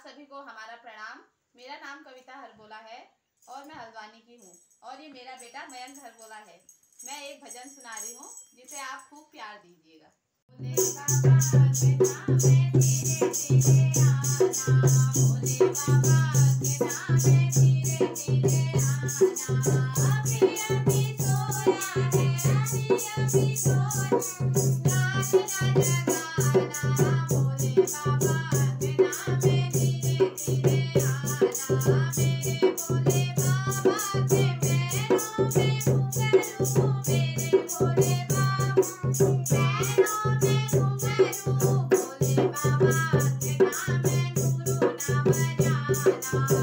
आप सभी को हमारा प्रणाम। मेरा नाम कविता हरबोला है और मैं हल्द्वानी की हूँ। और ये मेरा बेटा मयंक हरबोला है। मैं एक भजन सुना रही हूँ, जिसे आप खूब प्यार दीजिएगा। Yeah.